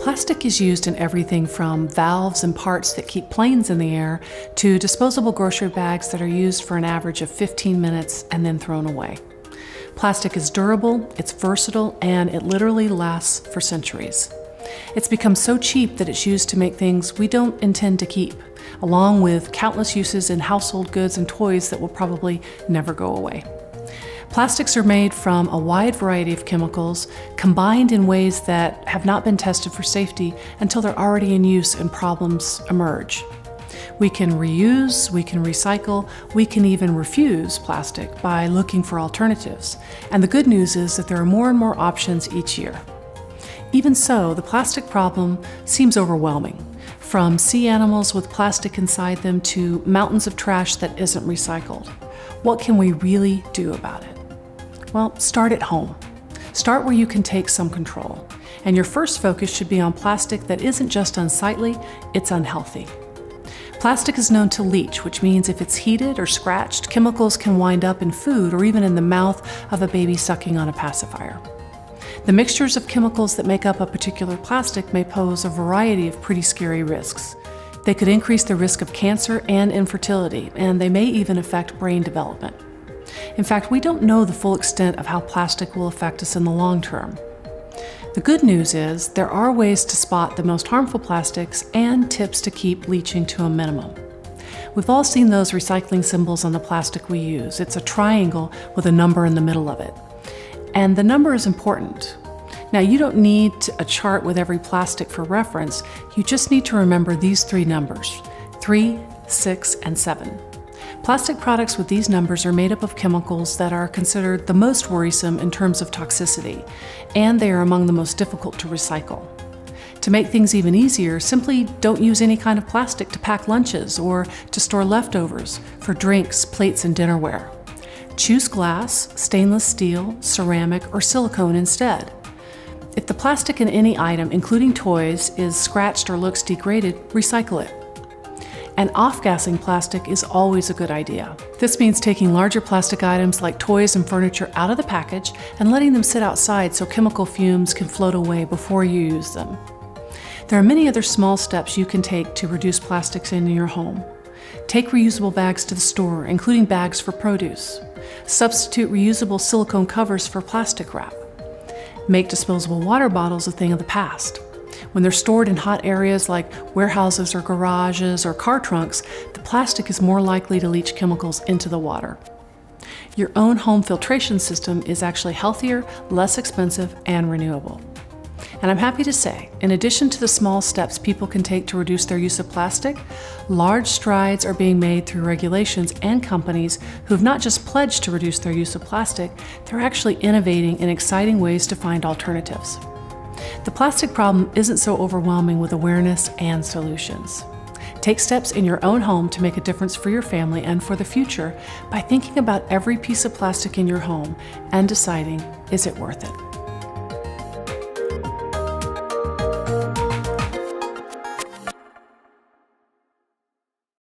Plastic is used in everything from valves and parts that keep planes in the air to disposable grocery bags that are used for an average of 15 minutes and then thrown away. Plastic is durable, it's versatile, and it literally lasts for centuries. It's become so cheap that it's used to make things we don't intend to keep, along with countless uses in household goods and toys that will probably never go away. Plastics are made from a wide variety of chemicals combined in ways that have not been tested for safety until they're already in use and problems emerge. We can reuse, we can recycle, we can even refuse plastic by looking for alternatives. And the good news is that there are more and more options each year. Even so, the plastic problem seems overwhelming. From sea animals with plastic inside them to mountains of trash that isn't recycled. What can we really do about it? Well, start at home. Start where you can take some control. And your first focus should be on plastic that isn't just unsightly, it's unhealthy. Plastic is known to leach, which means if it's heated or scratched, chemicals can wind up in food or even in the mouth of a baby sucking on a pacifier. The mixtures of chemicals that make up a particular plastic may pose a variety of pretty scary risks. They could increase the risk of cancer and infertility, and they may even affect brain development. In fact, we don't know the full extent of how plastic will affect us in the long term. The good news is there are ways to spot the most harmful plastics and tips to keep leaching to a minimum. We've all seen those recycling symbols on the plastic we use. It's a triangle with a number in the middle of it. And the number is important. Now, you don't need a chart with every plastic for reference. You just need to remember these three numbers 3, 6, and 7. Plastic products with these numbers are made up of chemicals that are considered the most worrisome in terms of toxicity, and they are among the most difficult to recycle. To make things even easier, simply don't use any kind of plastic to pack lunches or to store leftovers for drinks, plates, and dinnerware. Choose glass, stainless steel, ceramic, or silicone instead. If the plastic in any item, including toys, is scratched or looks degraded, recycle it and off-gassing plastic is always a good idea. This means taking larger plastic items like toys and furniture out of the package and letting them sit outside so chemical fumes can float away before you use them. There are many other small steps you can take to reduce plastics in your home. Take reusable bags to the store, including bags for produce. Substitute reusable silicone covers for plastic wrap. Make disposable water bottles a thing of the past. When they're stored in hot areas like warehouses or garages or car trunks, the plastic is more likely to leach chemicals into the water. Your own home filtration system is actually healthier, less expensive, and renewable. And I'm happy to say, in addition to the small steps people can take to reduce their use of plastic, large strides are being made through regulations and companies who have not just pledged to reduce their use of plastic, they're actually innovating in exciting ways to find alternatives. The plastic problem isn't so overwhelming with awareness and solutions. Take steps in your own home to make a difference for your family and for the future by thinking about every piece of plastic in your home and deciding is it worth it?